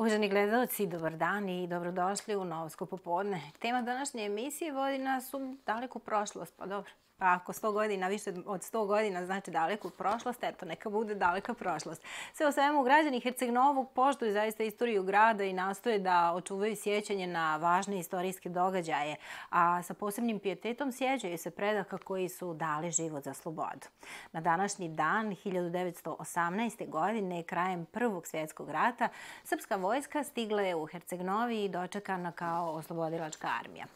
Uvaženi gledalci, dobar dan i dobrodošli u Novosko popodne. Tema današnje emisije vodi nas u daleku prošlost. Pa dobro, Pa ako 100 godina, više od 100 godina znači daleku prošlost, eto, neka bude daleka prošlost. Sve o svemu, građani Herceg Novog poštuju zaista istoriju grada i nastoje da očuvaju sjećanje na važne istorijske događaje, a sa posebnim pijetetom sjećaju se predaka koji su dali život za slobodu. Na današnji dan, 1918. godine, krajem Prvog svjetskog rata, srpska vojska stigla je u Herceg Novi i dočekana kao oslobodilačka armija.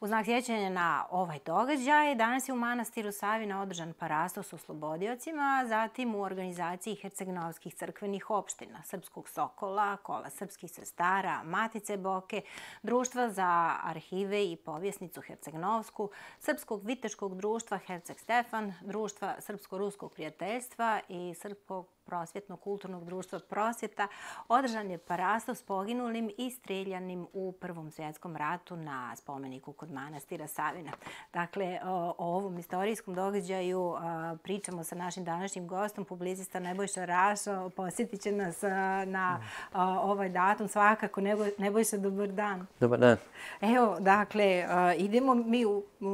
U znak sjećanja na ovaj događaj, danas je u manastiru Savina održan parastos u Slobodiocima, zatim u organizaciji Hercegnovskih crkvenih opština, Srpskog Sokola, Kola Srpskih sestara, Matice Boke, Društva za arhive i povjesnicu Hercegnovsku, Srpskog viteškog društva Herceg Stefan, Društva Srpsko-Ruskog prijateljstva i Srpskog prosvjetno-kulturnog društva prosvjeta održan je parasto s poginulim i streljanim u Prvom svjetskom ratu na spomeniku kod manastira Savina. Dakle, o ovom istorijskom događaju pričamo sa našim današnjim gostom, publicista Nebojša Rašo. Posjetit će nas na ovaj datum svakako. Nebojša, dobar dan. Dobar dan. Evo, dakle, idemo mi u, u,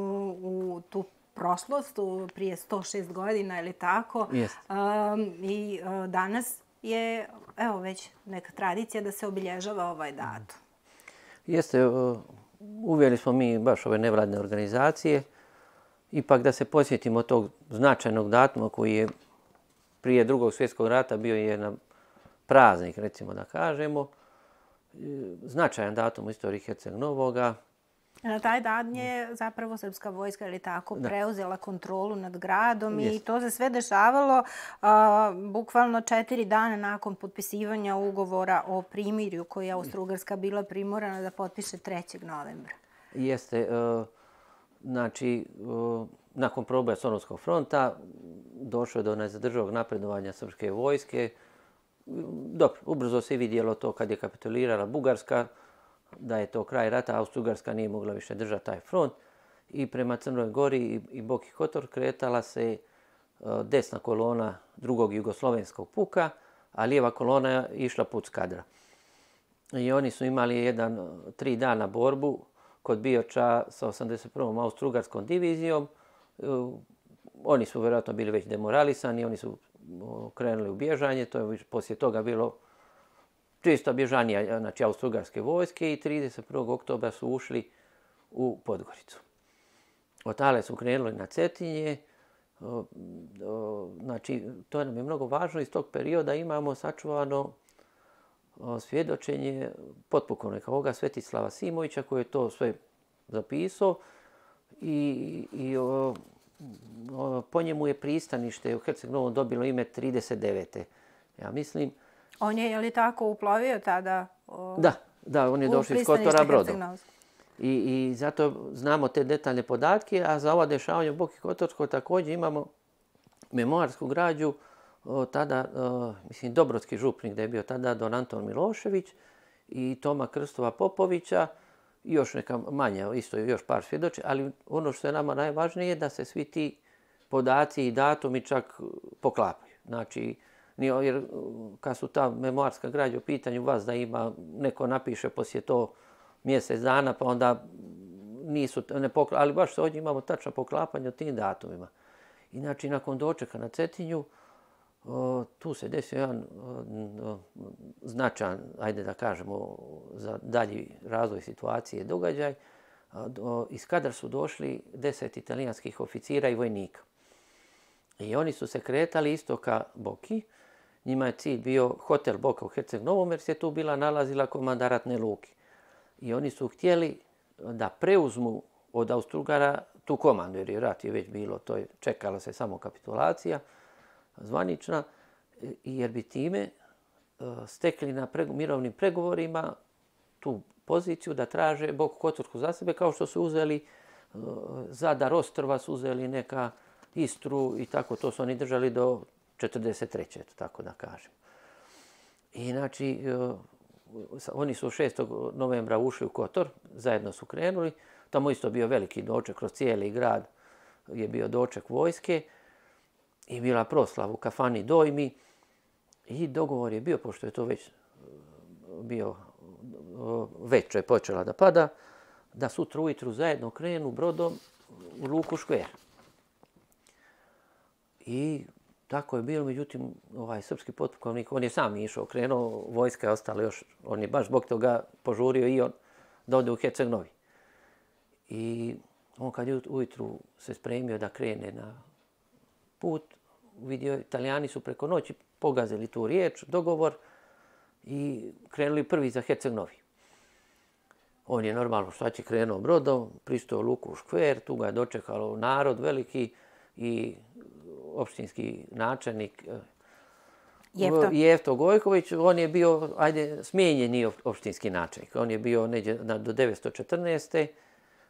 u tu prošlost prije 106 godina ili tako. Jest. Um, I uh, danas je evo već neka tradicija da se obilježava ovaj datum. Jeste, uvjeli smo mi baš ove nevladne organizacije. Ipak da se posjetimo tog značajnog datuma koji je prije drugog svjetskog rata bio je na praznik, recimo da kažemo. Značajan datum u istoriji Herceg Novoga. Na taj dan je zapravo srpska vojska ili tako preuzela kontrolu nad gradom i to se sve dešavalo bukvalno četiri dana nakon potpisivanja ugovora o primirju koji je Austro-Ugarska bila primorana da potpiše 3. novembra. Jeste. E, znači, e, nakon proboja Sonovskog fronta došlo je do nezadržavog napredovanja srpske vojske. Dobro, ubrzo se vidjelo to kad je kapitulirala Bugarska da je to kraj rata, Austro-Ugarska nije mogla više držati taj front i prema Crnoj Gori i, i Boki Kotor kretala se e, desna kolona drugog jugoslovenskog puka, a lijeva kolona je išla put Skadra. I oni su imali jedan, e, tri dana borbu kod Bioča sa 81. Austro-Ugarskom divizijom. E, oni su vjerojatno bili već demoralisani, oni su krenuli u bježanje, to je poslije toga bilo često bježanija eh, znači, austro-ugarske vojske i 31. oktobra su ušli u Podgoricu. Otale su krenuli na Cetinje. Znači, to nam je mnogo važno. Iz tog perioda imamo sačuvano svjedočenje potpukovnika ovoga Svetislava Simovića koji je to sve zapisao i, i o, o, po njemu je pristanište u Herceg Novom dobilo ime 39. Ja mislim, On je, je li tako, uplovio tada? O, da, da, on je došao iz Kotora brodom. I, I zato znamo te detaljne podatke, a za ova dešavanja u Boki Kotorsko također imamo memoarsku građu o, tada, o, mislim, Dobrotski župnik da je bio tada Don Anton Milošević i Toma Krstova Popovića i još neka manja, isto još par svjedoče, ali ono što je nama najvažnije je da se svi ti podaci i datumi čak poklapaju. Znači, jer kad su ta memoarska građa u pitanju vas da ima neko napiše poslije to mjesec dana pa onda nisu ne pokla, ali baš ovdje imamo tačno poklapanje o tim datumima. Inači, nakon dočeka na Cetinju, o, tu se desio jedan o, značan, ajde da kažemo, za dalji razvoj situacije događaj. O, iz kadar su došli deset italijanskih oficira i vojnika. I oni su se kretali isto ka Boki, njima je cilj bio hotel Boka u Herceg Novom, jer se tu bila nalazila komandaratne luke. I oni su htjeli da preuzmu od Austrugara tu komandu, jer je rat je već bilo, to je čekala se samo kapitulacija zvanična, jer bi time e, stekli na pregu, mirovnim pregovorima tu poziciju da traže Boku Kotorsku za sebe, kao što su uzeli e, Zadar Ostrva, su uzeli neka Istru i tako, to su oni držali do 43. Eto, tako da kažem. I znači, oni su 6. novembra ušli u Kotor, zajedno su krenuli. Tamo isto bio veliki doček, kroz cijeli grad je bio doček vojske i bila proslava u kafani Dojmi. I dogovor je bio, pošto je to već e, bio e, već je počela da pada, da sutra ujutru zajedno krenu brodom u Luku Škver. I tako je bilo, međutim, ovaj srpski potpukovnik, on je sam išao, krenuo, vojska je ostala još, on je baš zbog toga požurio i on da ode u Herceg I on kad je ujutru se spremio da krene na put, vidio, italijani su preko noći pogazili tu riječ, dogovor i krenuli prvi za Herceg On je normalno šta će krenuo brodom, pristao Luku u škver, tu ga je dočekalo narod veliki i opštinski načelnik eh, Jefto. Jefto Gojković, on je bio, ajde, smijenjeni opštinski načelnik. On je bio neđe do 914.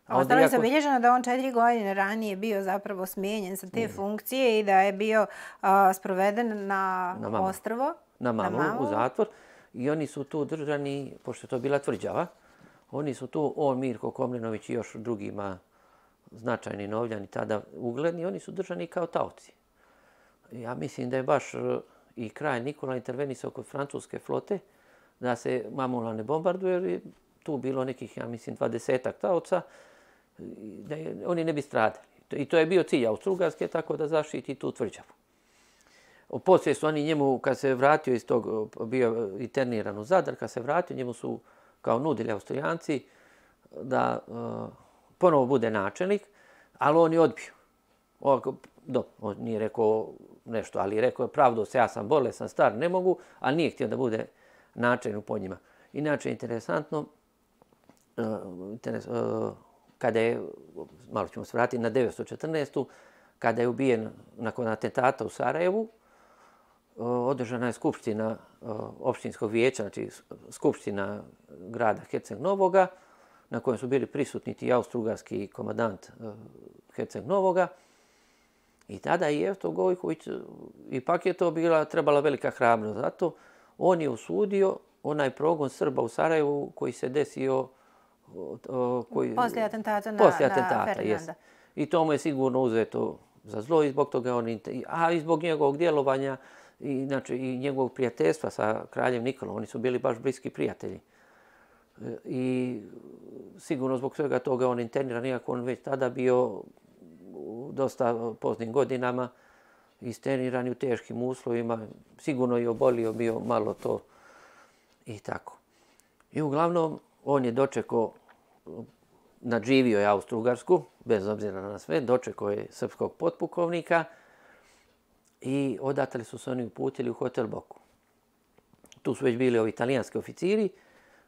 A ostalo je zabilježeno da on četiri godine ranije bio zapravo smijenjen sa te funkcije i da je bio sproveden na, na ostrvo. Na mamu, na mamu, u zatvor. I oni su tu držani, pošto je to bila tvrđava, oni su tu, on, Mirko Komlinović i još drugima značajni novljani tada ugledni, oni su držani kao taoci. Ja mislim da je baš e, i kraj Nikola intervenisao kod francuske flote, da se Mamula ne bombarduje, jer je tu bilo nekih, ja mislim, dvadesetak taoca, da je, oni ne bi stradali. I to je bio cilj Austrougarske, tako da zaštiti tu tvrđavu. Poslije su oni njemu, kad se vratio iz tog, bio interniran u Zadar, kad se vratio, njemu su kao nudili Austrijanci da uh, ponovo bude načelnik, ali on je odbio. Ovako, do, on nije rekao nešto, ali rekao je pravdo se, ja sam bolesan, star, ne mogu, ali nije htio da bude načelnik po njima. Inače, interesantno, uh, interes, uh, kada je, malo ćemo se vratiti na 914. kada je ubijen nakon atentata u Sarajevu, eh, održana je skupština opštinskog vijeća, znači skupština grada Herceg Novoga, na kojem su bili prisutni ti austrugarski komadant Herceg Novoga. I tada je Jevto Gojković, ipak je to bila, trebala velika hrabrost. Zato on je usudio onaj progon Srba u Sarajevu koji se desio koji, poslije atentata na, poslije atentata, na Ferdinanda. Jest. I to mu je sigurno uzeto za zlo i zbog toga on, a i zbog njegovog djelovanja i, znači, i njegovog prijateljstva sa kraljem Nikolom. Oni su bili baš bliski prijatelji. E, I sigurno zbog svega toga on interniran, iako on već tada bio u dosta poznim godinama, isterniran u teškim uslovima, sigurno je obolio bio malo to i tako. I uglavnom, on je dočekao, nadživio je Austro-Ugarsku, bez obzira na sve, dočekao je srpskog potpukovnika i odatle su se oni uputili u hotel Boku. Tu su već bili ovi italijanski oficiri,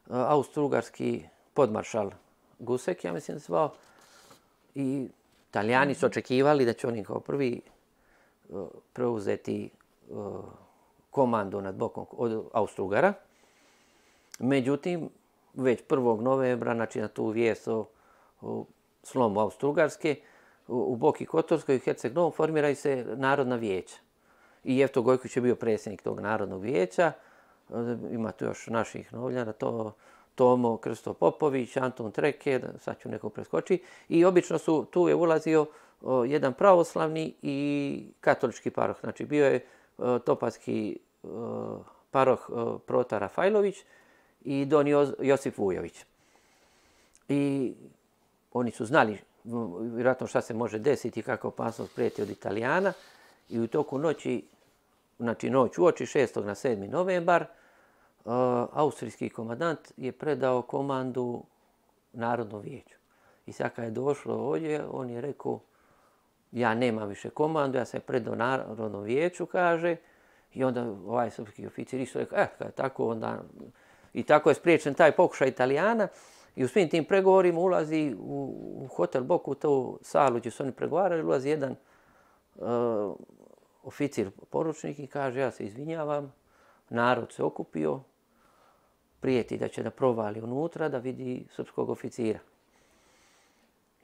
austro-ugarski podmaršal Gusek, ja mislim da zvao, i italijani su očekivali da će oni kao prvi preuzeti komandu nad Bokom od Austro-Ugara. Međutim, već 1. novembra, znači na tu vijest o, o slomu Austro-Ugarske, u, u Boki Kotorskoj i Herceg Novom formiraju se narodna vijeća. I Jefto Gojković je bio predsjednik tog narodnog vijeća. Ima tu još naših novljana, to Tomo Krsto Popović, Anton Treke, sad ću neko preskoči. I obično su, tu je ulazio o, jedan pravoslavni i katolički paroh. Znači bio je o, topatski o, paroh o, Prota Rafajlović, i Don Josip Vujović. I oni su znali vjerojatno šta se može desiti, kako opasnost prijeti od Italijana. I u toku noći, znači noć u oči 6. na 7. novembar, austrijski komadant je predao komandu Narodnom vijeću. I sad kad je došlo ovdje, on je rekao, ja nemam više komandu, ja sam predao Narodnom vijeću, kaže. I onda ovaj srpski oficir isto rekao, eh, kad je tako, onda I tako je spriječen taj pokušaj Italijana. I u svim tim pregovorima ulazi u, u hotel Boku, u tu salu gdje su oni pregovarali, ulazi jedan uh, oficir poručnik i kaže, ja se izvinjavam, narod se okupio, prijeti da će da provali unutra, da vidi srpskog oficira.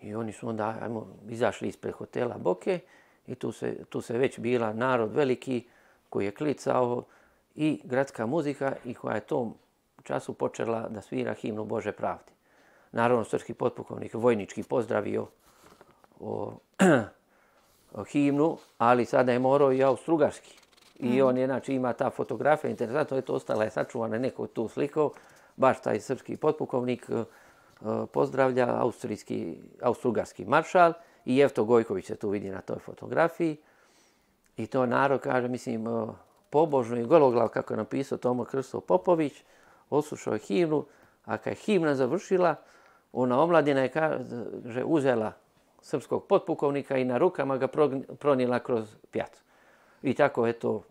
I oni su onda ajmo, izašli ispred hotela Boke i tu se, tu se već bila narod veliki koji je klicao i gradska muzika i koja je tom času počela da svira himnu Bože pravde. Naravno, srpski potpukovnik vojnički pozdravio o, o himnu, ali sada je morao i austrugarski. I on je, znači, ima ta fotografija, interesantno je to ostala je sačuvana neko tu slikao, baš taj srpski potpukovnik e, pozdravlja austrijski, austrugarski maršal i Jevto Gojković se tu vidi na toj fotografiji. I to narod kaže, mislim, e, pobožno i gologlav, kako je napisao Tomo Krsto Popović, oslušao je himnu, a kad je himna završila, ona omladina je kaže, uzela srpskog potpukovnika i na rukama ga pronila kroz pjacu. I tako, eto,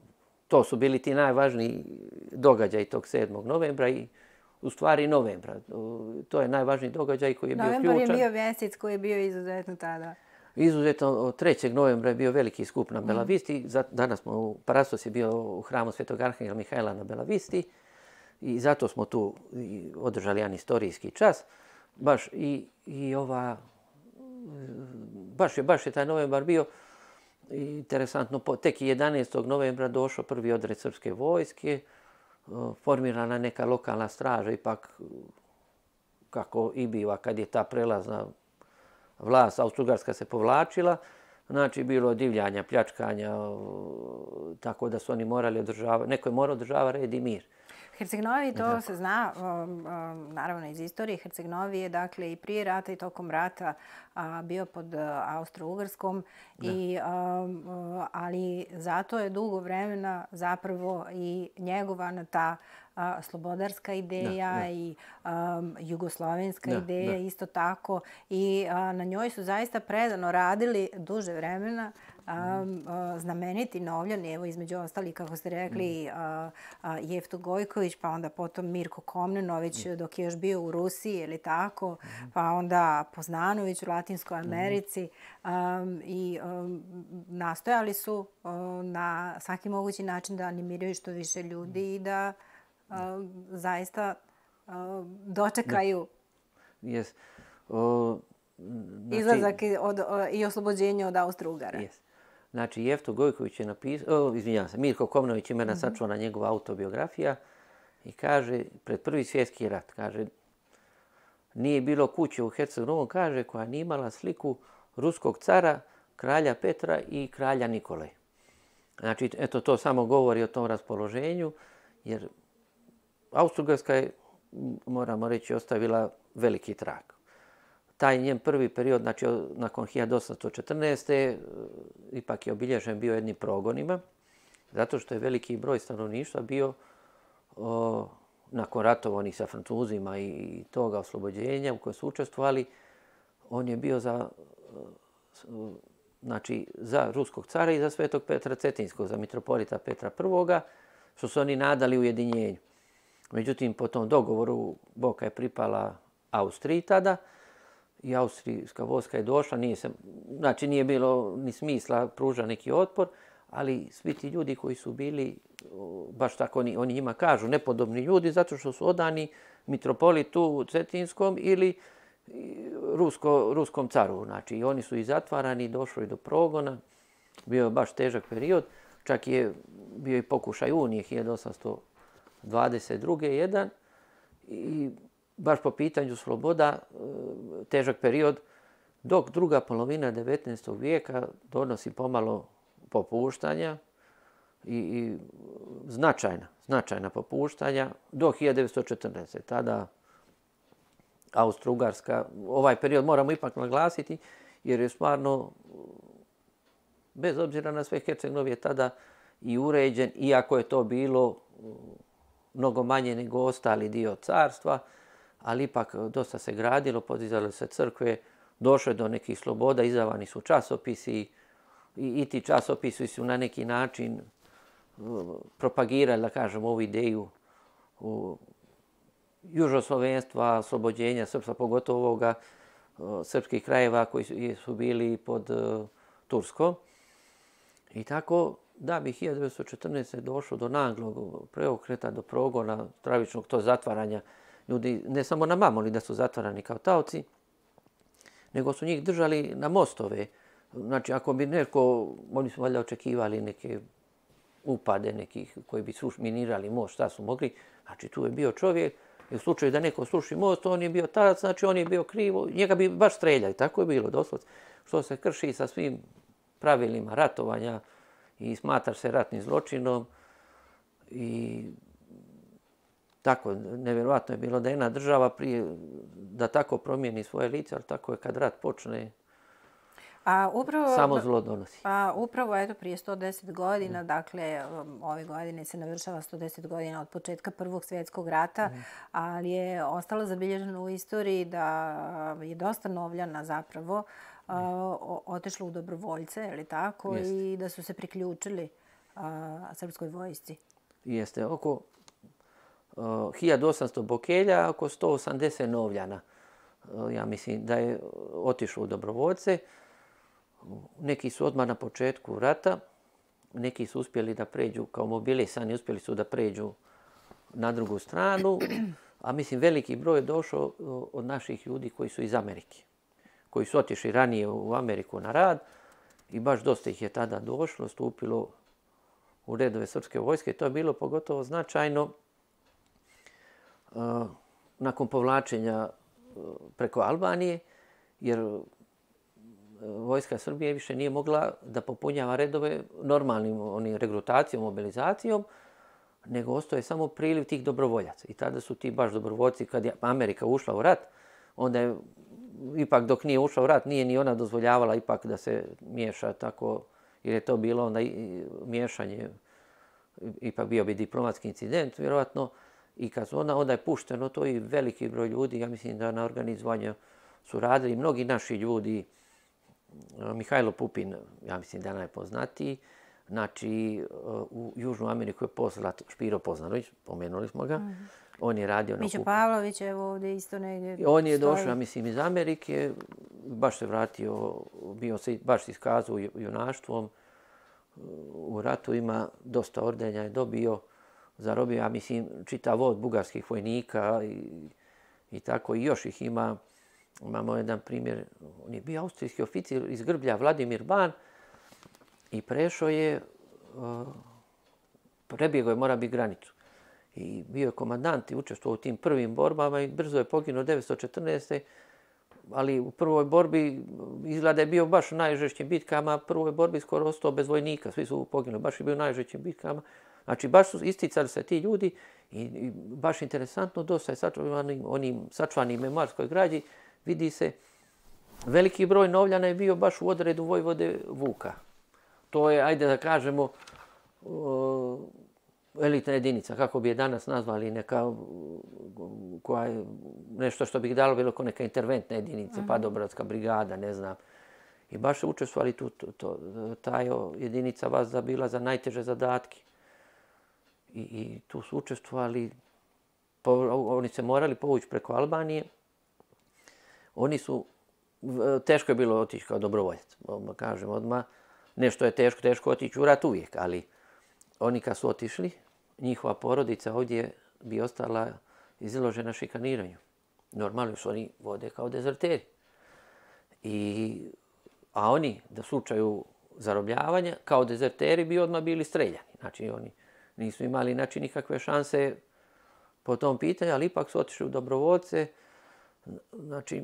to su bili ti najvažniji događaj tog 7. novembra i u stvari novembra. To je najvažniji događaj koji je bio ključan. Novembar je bio mjesec koji je bio izuzetno tada. Izuzetno, 3. novembra je bio veliki skup na Belavisti. Mm. Danas smo, u Parastos je bio u hramu Svetog Arhangela Mihajla na Belavisti. I zato smo tu održali jedan istorijski čas. Baš i, i ova, baš je, baš je taj novembar bio interesantno. Tek 11. novembra došao prvi odred srpske vojske. E, formirana neka lokalna straža, ipak e, kako i biva kad je ta prelazna vlast Austrugarska se povlačila, znači bilo je divljanja, pljačkanja, tako da su oni morali održavati, neko je morao održavati red i mir. Herceg-Novi, to se zna, naravno iz istorije, Herceg-Novi je dakle i prije rata i tokom rata bio pod Austro-Ugarskom, i, ali zato je dugo vremena zapravo i njegovana ta a, slobodarska ideja da, da. i um, jugoslovenska da, ideja da. isto tako i a, na njoj su zaista predano radili duže vremena a, znameniti novljani, evo između ostali, kako ste rekli, mm. a, a, Jefto Gojković, pa onda potom Mirko Komnenović mm. dok je još bio u Rusiji ili tako, mm. pa onda Poznanović u Latinskoj Americi um, i nastojali su na svaki mogući način da animiraju što više ljudi i da zaista dočekaju yes. o, znači, izlazak i, od, o, i oslobođenje od Austro-Ugara. Yes. Znači, Jefto Gojković je napisao, izvinjavam se, Mirko Komnović ima na mm na njegova autobiografija i kaže, pred prvi svjetski rat, kaže, nije bilo kuće u Herceg-Novom, kaže, koja nije imala sliku ruskog cara, kralja Petra i kralja Nikole. Znači, eto, to samo govori o tom raspoloženju, jer Austro-Ugarska je, moramo reći, ostavila veliki trak. Taj njen prvi period, znači nakon 1814. E, ipak je obilježen bio jednim progonima, zato što je veliki broj stanovništva bio o, nakon ratova sa Francuzima i toga oslobođenja u kojem su učestvovali, on je bio za, znači, za ruskog cara i za svetog Petra Cetinskog, za mitropolita Petra I, što su oni nadali ujedinjenju. Međutim, po tom dogovoru Boka je pripala Austriji tada i austrijska vojska je došla, nije se, znači nije bilo ni smisla pruža neki otpor, ali svi ti ljudi koji su bili, baš tako oni, oni njima kažu, nepodobni ljudi, zato što su odani mitropolitu Cetinskom ili rusko, ruskom caru. Znači, i oni su i zatvarani, došli do progona, bio je baš težak period, čak je bio i pokušaj Unije 1822. jedan i baš po pitanju sloboda, težak period, dok druga polovina 19. vijeka donosi pomalo popuštanja i, i značajna, značajna popuštanja do 1914. Tada Austro-Ugarska, ovaj period moramo ipak naglasiti, jer je stvarno, bez obzira na sve, Herceg je tada i uređen, iako je to bilo mnogo manje nego ostali dio carstva, ali ipak e, dosta se gradilo, podizale se crkve, došlo do nekih sloboda, izdavani su časopisi i, i ti časopisi su na neki način e, propagirali, da kažem, ovu ideju u južoslovenstva, oslobođenja srpstva, pogotovo ovoga e, srpskih krajeva koji su, bili pod Tursko. Turskom. I tako da bi 1914. došlo do naglog preokreta, do progona, travičnog to zatvaranja ljudi, ne samo na mamoli da su zatvarani kao taoci, nego su njih držali na mostove. Znači, ako bi neko, oni su valjda očekivali neke upade nekih koji bi suš, minirali most, šta su mogli, znači tu je bio čovjek, i u slučaju da neko sluši most, on je bio tarac, znači on je bio krivo, njega bi baš streljali, tako je bilo doslovce. Što se krši sa svim pravilima ratovanja, i smatra se ratnim zločinom. I tako, nevjerojatno je bilo da jedna država prije da tako promijeni svoje lice, ali tako je kad rat počne, a upravo, samo zlo donosi. A upravo, eto, prije 110 godina, mm. dakle, ove godine se navršava 110 godina od početka Prvog svjetskog rata, mm. ali je ostalo zabilježeno u istoriji da je dosta novljana zapravo mm. otišlo u dobrovoljce, ili tako, Jeste. i da su se priključili a, srpskoj vojsci. Jeste, oko 1800 bokelja, oko 180 novljana. E, ja mislim da je otišlo u dobrovoljce. Neki su odmah na početku rata, neki su uspjeli da pređu kao mobilisani, uspjeli su da pređu na drugu stranu, a mislim veliki broj je došao e, od naših ljudi koji su iz Amerike, koji su otišli ranije u Ameriku na rad i baš dosta ih je tada došlo, stupilo u redove srpske vojske. To je bilo pogotovo značajno nakon povlačenja e, preko Albanije, jer e, vojska Srbije više nije mogla da popunjava redove normalnim onim regrutacijom, mobilizacijom, nego ostaje samo priliv tih dobrovoljaca. I tada su ti baš dobrovoljci, kad je Amerika ušla u rat, onda je, ipak dok nije ušla u rat, nije ni ona dozvoljavala ipak da se miješa tako, jer je to bilo onda miješanje, ipak bio bi diplomatski incident, vjerovatno, I kad su onda, onda je pušteno to i veliki broj ljudi, ja mislim da na organizovanju su radili mnogi naši ljudi, Mihajlo Pupin, ja mislim da je najpoznatiji, znači u Južnu Ameriku je poslat Špiro Poznanović, pomenuli smo ga, mm. on je radio Mića na Pavlović, evo ovdje isto negdje On je došao, ja mislim, iz Amerike, baš se vratio, bio se baš iskazao junaštvom, u ratu ima dosta ordenja je dobio, zarobio, ja mislim, čitav od bugarskih vojnika i, i tako. I još ih ima. Imamo jedan primjer. On je bio austrijski oficir iz Grblja, Vladimir Ban. I prešao je, uh, prebjegao je, mora biti granicu. I bio je komandant i učestvovao u tim prvim borbama i brzo je poginuo 1914. Ali u prvoj borbi izgleda je bio baš u najžešćim bitkama. U prvoj borbi skoro ostao bez vojnika. Svi su poginuli. Baš je bio u najžešćim bitkama. Znači, baš su isticali se ti ljudi i, i baš interesantno, dosta je sačuvanim, onim sačuvanim memoarskoj građi, vidi se veliki broj novljana je bio baš u odredu Vojvode Vuka. To je, ajde da kažemo, uh, elitna jedinica, kako bi je danas nazvali, neka koja je nešto što bi dalo bilo kao neka interventna jedinica, uh -huh. padobratska brigada, ne znam. I baš su učestvovali tu, to, to, ta jedinica vas zabila za najteže zadatke i, i tu su učestvovali, po, oni se morali povući preko Albanije. Oni su, teško je bilo otići kao dobrovoljac, odmah kažem odmah. Nešto je teško, teško otići u rat uvijek, ali oni kad su otišli, njihova porodica ovdje bi ostala izložena šikaniranju. Normalno su oni vode kao dezerteri. I, a oni, da slučaju zarobljavanja, kao dezerteri bi odmah bili streljani. Znači, oni nisu imali znači, nikakve šanse po tom pitanju, ali ipak su otišli u dobrovoljce. Znači,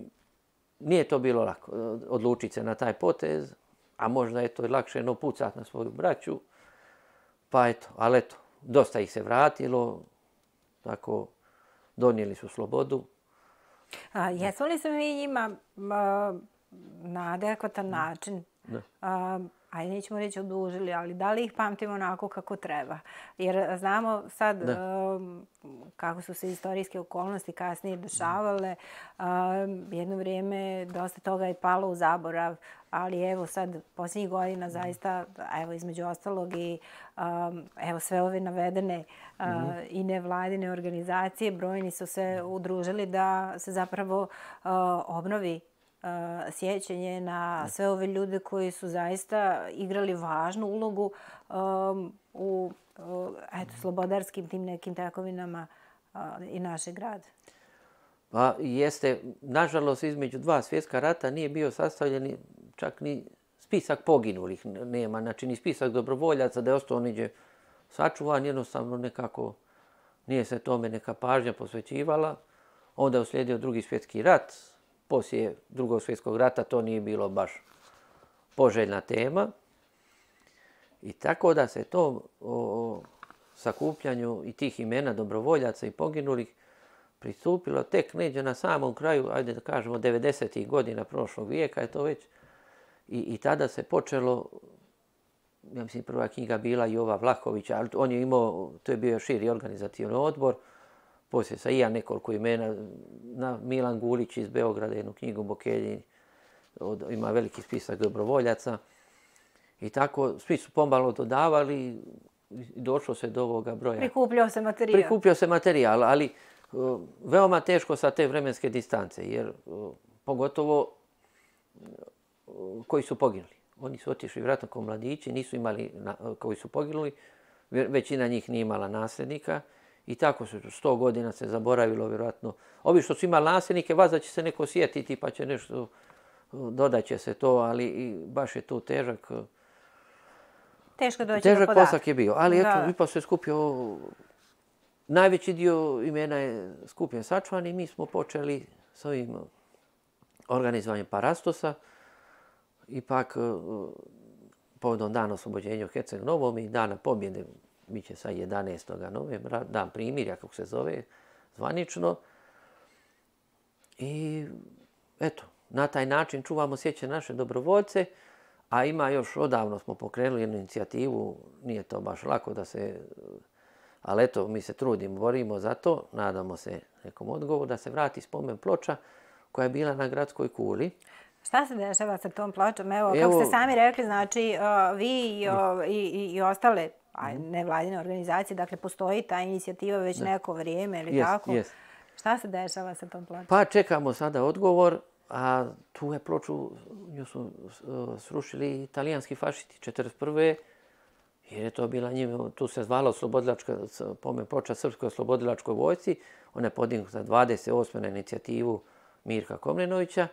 nije to bilo lako odlučiti se na taj potez, a možda je to lakše no pucat na svoju braću. Pa eto, ali eto, dosta ih se vratilo, tako donijeli su slobodu. A, jesu li se mi njima na adekvatan način a, ajde nećemo reći odužili, ali da li ih pamtimo onako kako treba? Jer znamo sad um, kako su se istorijske okolnosti kasnije dešavale. Um, jedno vrijeme dosta toga je palo u zaborav, ali evo sad posljednjih godina zaista, evo između ostalog i um, evo sve ove navedene uh, mm -hmm. i nevladine organizacije, brojni su se udružili da se zapravo uh, obnovi sjećanje na sve ove ljude koji su zaista igrali važnu ulogu um, u uh, eto, slobodarskim tim nekim takovinama uh, i naše grade. Pa jeste, nažalost, između dva svjetska rata nije bio sastavljen čak ni spisak poginulih nema, znači ni spisak dobrovoljaca da je ostao niđe sačuvan, jednostavno nekako nije se tome neka pažnja posvećivala. Onda je uslijedio drugi svjetski rat, poslije drugog svjetskog rata to nije bilo baš poželjna tema. I tako da se to o, sakupljanju i tih imena dobrovoljaca i poginulih pristupilo tek neđe na samom kraju, ajde da kažemo, 90. godina prošlog vijeka je to već. I, I tada se počelo, ja mislim prva knjiga bila Jova Vlahovića, ali on je imao, to je bio širi organizativni odbor, poslije sa i ja nekoliko imena, na Milan Gulić iz Beograda, jednu knjigu Bokelji, od, ima veliki spisak dobrovoljaca. I tako, svi su pomalo dodavali i došlo se do ovoga broja. Prikupljao se materijal. Prikupljao se materijal, ali uh, veoma teško sa te vremenske distance, jer uh, pogotovo uh, koji su poginuli. Oni su otišli vratno kao mladići, nisu imali, na, koji su poginuli, većina njih nije imala nasljednika i tako su sto godina se zaboravilo, vjerojatno. Ovi što su imali nasljednike, vas da će se neko sjetiti pa će nešto, dodaće se to, ali i baš je to težak, Teško doći Težak do podatka. Težak je bio, ali eto, ipak se skupio, najveći dio imena je skupljen sačuvan i mi smo počeli s ovim organizovanjem Parastosa. Ipak, e, povodom dana oslobođenja u Herceg Novom i dana pobjede, bit sad 11. novembra, dan primirja, kako se zove, zvanično. I eto, na taj način čuvamo sjeće naše dobrovoljce. A ima još odavno smo pokrenuli jednu inicijativu, nije to baš lako da se, ali eto, mi se trudimo, borimo za to, nadamo se nekom odgovoru, da se vrati spomen ploča koja je bila na gradskoj kuli. Šta se dešava sa tom pločom? Evo, Evo kako ste sami rekli, znači, vi i, i, i ostale a nevladine organizacije, dakle, postoji ta inicijativa već neko vrijeme ili yes, tako? Yes. Šta se dešava sa tom pločom? Pa čekamo sada odgovor a tu je ploču, nju su uh, srušili italijanski fašisti 41. Jer je to bila njima, tu se zvala oslobodilačka, pomen ploča Srpskoj oslobodilačkoj vojci. Ona je podignuta 28. na inicijativu Mirka Komnenovića.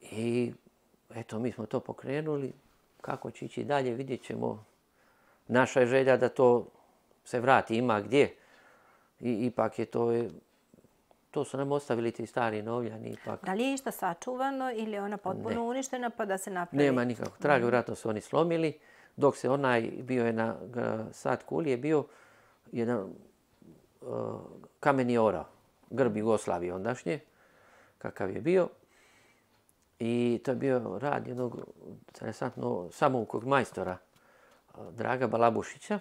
I eto, mi smo to pokrenuli. Kako će ići dalje, vidjet ćemo. Naša je želja da to se vrati, ima gdje. I ipak je to to su nam ostavili ti stari novljani ipak. Da li je išta sačuvano ili je ona potpuno ne. uništena pa da se napravi? Nema nikako. Trage, vratno su oni slomili. Dok se onaj bio je na sad kuli, je bio jedan uh, kameni ora, grb Jugoslavije ondašnje, kakav je bio. I to je bio rad jednog interesantno samoukog majstora, Draga Balabušića.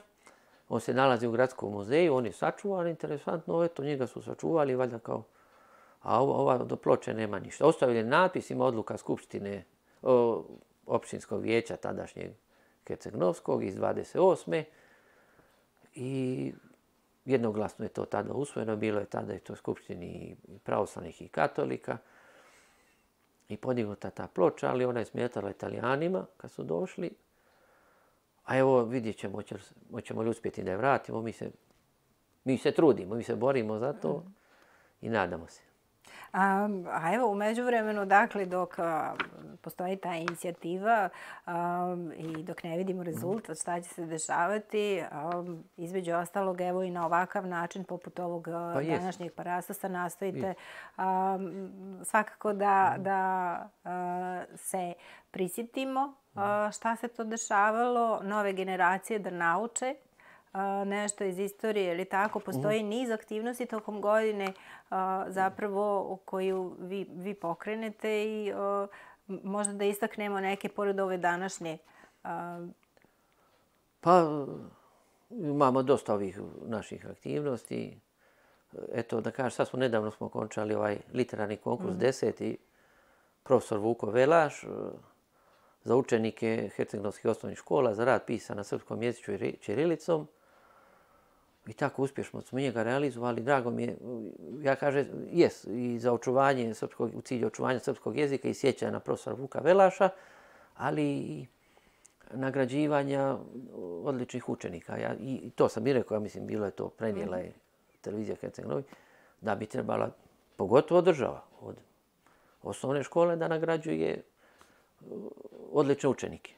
On se nalazi u gradskom muzeju, on je sačuvan, interesantno, eto, njega su sačuvali, valjda kao, a ova, ova do ploče nema ništa. Ostavili natpis, ima odluka Skupštine o, općinskog vijeća tadašnjeg Kecegnovskog iz 28. I jednoglasno je to tada usvojeno, bilo je tada i to Skupštini i pravoslavnih i katolika. I podignuta ta ploča, ali ona je smjetala italijanima kad su došli, A evo vidjet ćemo, hoćemo li uspjeti da je vratimo. Mi se, mi se trudimo, mi se borimo za to i nadamo se. A, a evo, umeđu vremenu, dakle, dok a, postoji ta inicijativa a, i dok ne vidimo rezultat, šta će se dešavati, a, između ostalog, evo i na ovakav način, poput ovog pa današnjeg parastosa, nastojite a, svakako da, da a, se prisjetimo šta se to dešavalo, nove generacije da nauče nešto iz istorije ili tako. Postoji niz aktivnosti tokom godine zapravo koju vi, vi pokrenete i možda da istaknemo neke pored ove današnje. Pa imamo dosta ovih naših aktivnosti. Eto, da kažem, sad smo nedavno smo končali ovaj literarni konkurs mm. deseti. Profesor Vuko Velaš, za učenike Hercegnovskih osnovnih škola za rad pisa na srpskom jeziku i čirilicom. I tako uspješno smo njega realizovali. Drago mi je, ja kažem, jes, i za očuvanje srpskog, u cilju očuvanja srpskog jezika i sjećanja na profesora Vuka Velaša, ali i nagrađivanja odličnih učenika. Ja, I to sam i rekao, ja mislim, bilo je to, prenijela je televizija Herceg da bi trebala, pogotovo država, od osnovne škole da nagrađuje odlične učenike.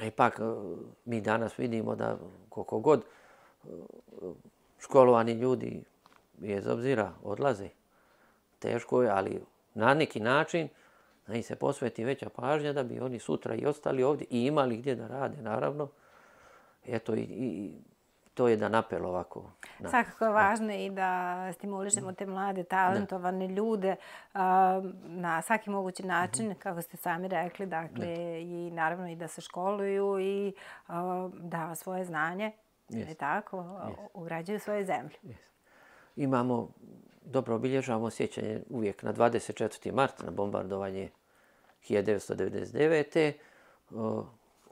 A ipak, e, mi danas vidimo da koliko god e, školovani ljudi, bez obzira, odlaze. Teško je, ali na neki način da im se posveti veća pažnja da bi oni sutra i ostali ovdje i imali gdje da rade, naravno. Eto, i, i to je da napel ovako. Na, Svakako je važno i da stimulišemo te mlade, talentovane ljude a, na svaki mogući način, mm -hmm. kako ste sami rekli, dakle, ne. i naravno i da se školuju i a, da svoje znanje, yes. tako, yes. ugrađuju svoje zemlje. Yes. Imamo, dobro obilježavamo sjećanje uvijek na 24. mart na bombardovanje 1999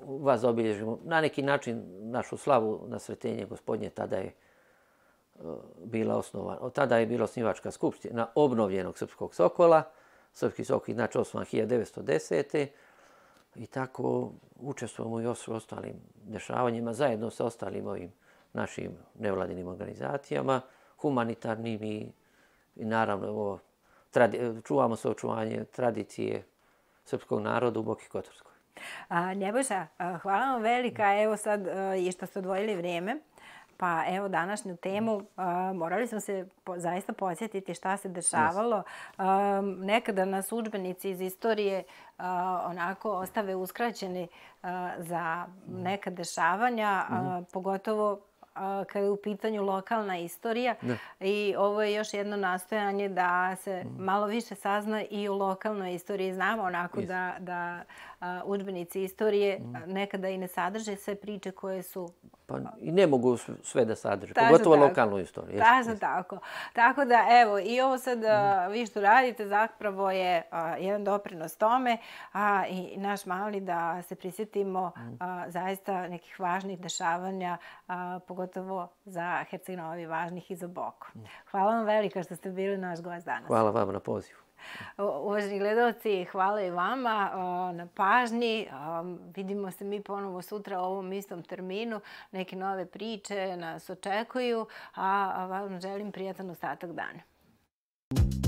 vas obilježimo na neki način našu slavu na svetenje gospodnje tada je e, bila osnovana. Od tada je bila osnivačka skupština obnovljenog srpskog sokola. Srpski sokol je znači osnovan 1910. I tako učestvujemo i u ostalim dešavanjima zajedno sa ostalim ovim našim nevladinim organizacijama, humanitarnim i, i naravno ovo, tradi, čuvamo se očuvanje tradicije srpskog naroda u Boki Kotorskoj. A, Njeboša, hvala vam velika. Evo sad i što ste odvojili vrijeme. Pa evo današnju temu, morali smo se zaista podsjetiti šta se dešavalo. nekada nas učbenici iz istorije onako ostave uskraćeni za neka dešavanja, mhm. pogotovo kada je u pitanju lokalna istorija. I ovo je još jedno nastojanje da se mhm. malo više sazna i o lokalnoj istoriji. Znamo onako da, da udžbenici istorije mm. nekada i ne sadrže sve priče koje su... Pa i ne mogu sve da sadrže, Tačno pogotovo tako. lokalnu istoriju. Tačno jest. tako. Tako da, evo, i ovo sad mm. vi što radite zapravo je a, jedan doprinos tome a, i naš mali da se prisjetimo mm. a, zaista nekih važnih dešavanja, a, pogotovo za Herceg-Novi važnih i za Boku. Mm. Hvala vam velika što ste bili naš gost danas. Hvala vam na pozivu. Uvaženi gledalci, hvala i vama na pažnji. Vidimo se mi ponovo sutra u ovom istom terminu. Neke nove priče nas očekuju, a vam želim prijatan ostatak dana. Thank you.